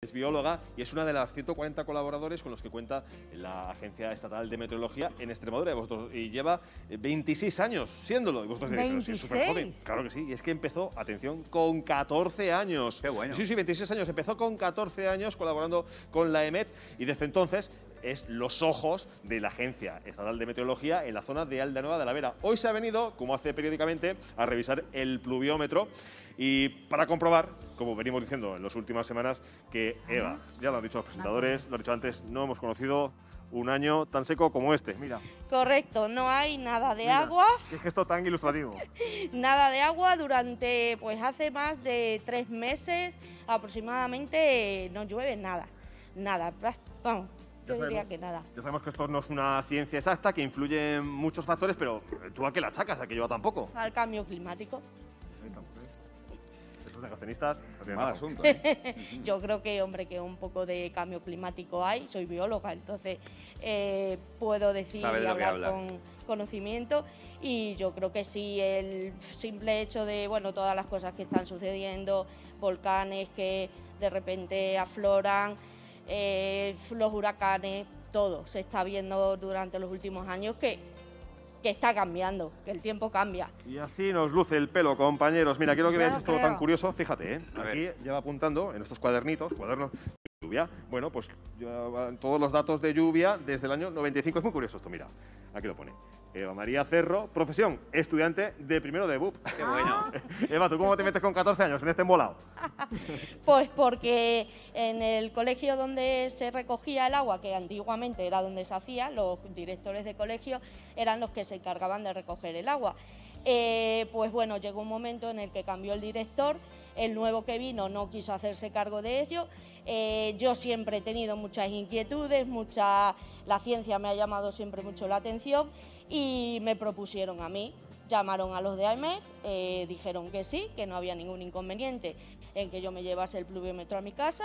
Es bióloga y es una de las 140 colaboradores con los que cuenta la Agencia Estatal de Meteorología en Extremadura. Y, vosotros, y lleva 26 años siéndolo. Y vosotros diréis, "Pero si es súper joven". ¿26? Claro que sí. Y es que empezó, atención, con 14 años. Qué bueno. Sí, sí, 26 años. Empezó con 14 años colaborando con la EMET y desde entonces es los ojos de la Agencia Estatal de Meteorología en la zona de Aldanueva de la Vera. Hoy se ha venido, como hace periódicamente, a revisar el pluviómetro y para comprobar, como venimos diciendo en las últimas semanas, que Eva, ya lo han dicho los presentadores, lo han dicho antes, no hemos conocido un año tan seco como este. Mira, Correcto, no hay nada de Mira. agua, qué gesto tan ilustrativo. nada de agua durante, pues hace más de tres meses aproximadamente no llueve nada, nada, vamos, Ya yo diría sabemos. que nada. Ya sabemos que esto no es una ciencia exacta, que influyen muchos factores, pero ¿tú a qué la achacas? ¿A que lleva tan poco? Al cambio climático. Estos negacionistas no tienen Mal asunto, ¿eh? Yo creo que, hombre, que un poco de cambio climático hay. Soy bióloga, entonces eh, puedo decir Sabe y de hablar habla. con conocimiento. Y yo creo que sí, el simple hecho de, bueno, todas las cosas que están sucediendo, volcanes que de repente afloran, eh, los huracanes, todo se está viendo durante los últimos años que, que está cambiando, que el tiempo cambia. Y así nos luce el pelo, compañeros. Mira, quiero que veáis esto creo. tan curioso. Fíjate, ¿eh? Aquí lleva apuntando en estos cuadernitos, cuadernos de lluvia. Bueno, pues todos los datos de lluvia desde el año 95. Es muy curioso esto, mira. Aquí lo pone. Eva María Cerro, profesión, estudiante de primero de BUP. Qué bueno. Eva, ¿tú cómo te metes con 14 años en este embolado? Pues porque en el colegio donde se recogía el agua, que antiguamente era donde se hacía, los directores de colegio eran los que se encargaban de recoger el agua. Eh, pues bueno, llegó un momento en el que cambió el director, el nuevo que vino no quiso hacerse cargo de ello. Eh, yo siempre he tenido muchas inquietudes, mucha, la ciencia me ha llamado siempre mucho la atención y me propusieron a mí llamaron a los de AEMET, eh, dijeron que sí, que no había ningún inconveniente en que yo me llevase el pluviómetro a mi casa,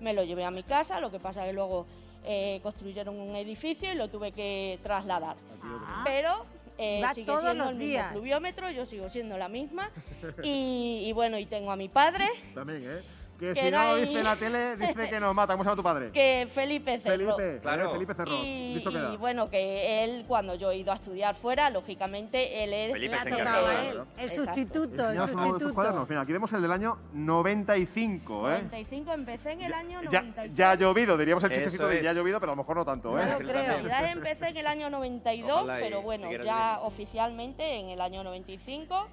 me lo llevé a mi casa, lo que pasa que luego eh, construyeron un edificio y lo tuve que trasladar. Ah. Pero eh, Va sigue todos siendo los el mismo días. pluviómetro, yo sigo siendo la misma y, y bueno, y tengo a mi padre, También, ¿eh? Que, Que si no no dice la tele, dice que nos mata. ¿Cómo se llama tu padre? que Felipe Cerro. Felipe. Claro. Felipe Cerro. Y, Dicho queda. y bueno, que él cuando yo he ido a estudiar fuera, lógicamente él es... Felipe se encargaba, él. ¿no? El Exacto. sustituto, el sustituto. Mira, aquí vemos el del año 95, ¿eh? 95, empecé en el año Ya, 93. ya ha llovido, diríamos el chistecito de ya ha llovido, pero a lo mejor no tanto, ¿eh? lo Sí, creo. En realidad empecé en el año 92, Ojalá pero bueno, ya viviendo. oficialmente en el año 95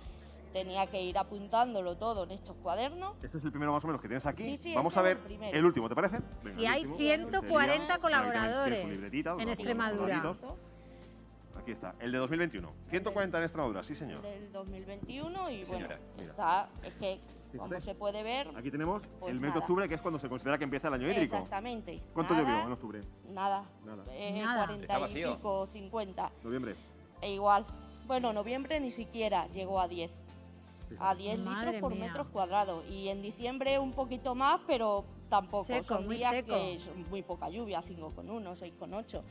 tenía que ir apuntándolo todo en estos cuadernos. Este es el primero más o menos que tienes aquí. Sí, sí, Vamos este a ver el el último, ¿te parece? Venga, Y el hay último. 140 Sería- colaboradores en Extremadura. Aquí está, el de 2021. 140 en Extremadura, sí señor. Del 2021 y Señora, bueno, mira. está, es que como Fíjate. se puede ver, Aquí tenemos Pues el mes de octubre, que es cuando se considera que empieza el año hídrico. exactamente. ¿Cuánto nada, llovió en octubre? Nada, Nada. eh, Nada. 40 Está y pico, 50, Noviembre. e igual. Bueno, noviembre ni siquiera llegó a 10. A 10 Madre litros por mía. metros cuadrados. Y en diciembre un poquito más, pero tampoco. Seco, son muy días seco. que son muy poca lluvia, 5,1, 6,8.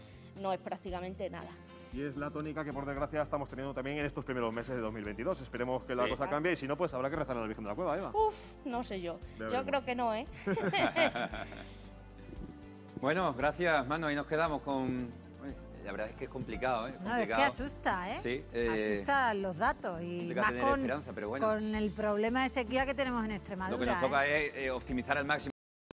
No es prácticamente nada. Y es la tónica que por desgracia estamos teniendo también en estos primeros meses de 2022. Esperemos que la Sí. cosa cambie y si no, pues habrá que rezar a la Virgen de la Cueva, Eva. Uf, no sé yo. Ya Yo veremos. creo que no, ¿eh? Bueno, gracias, mano. Ahí nos quedamos con. La verdad es que es complicado, ¿eh? No, es que Complicado. asusta, ¿eh? Sí, eh, asusta los datos y más con, pero bueno. con el problema de sequía que tenemos en Extremadura. Lo que nos ¿eh? toca es eh, optimizar al máximo.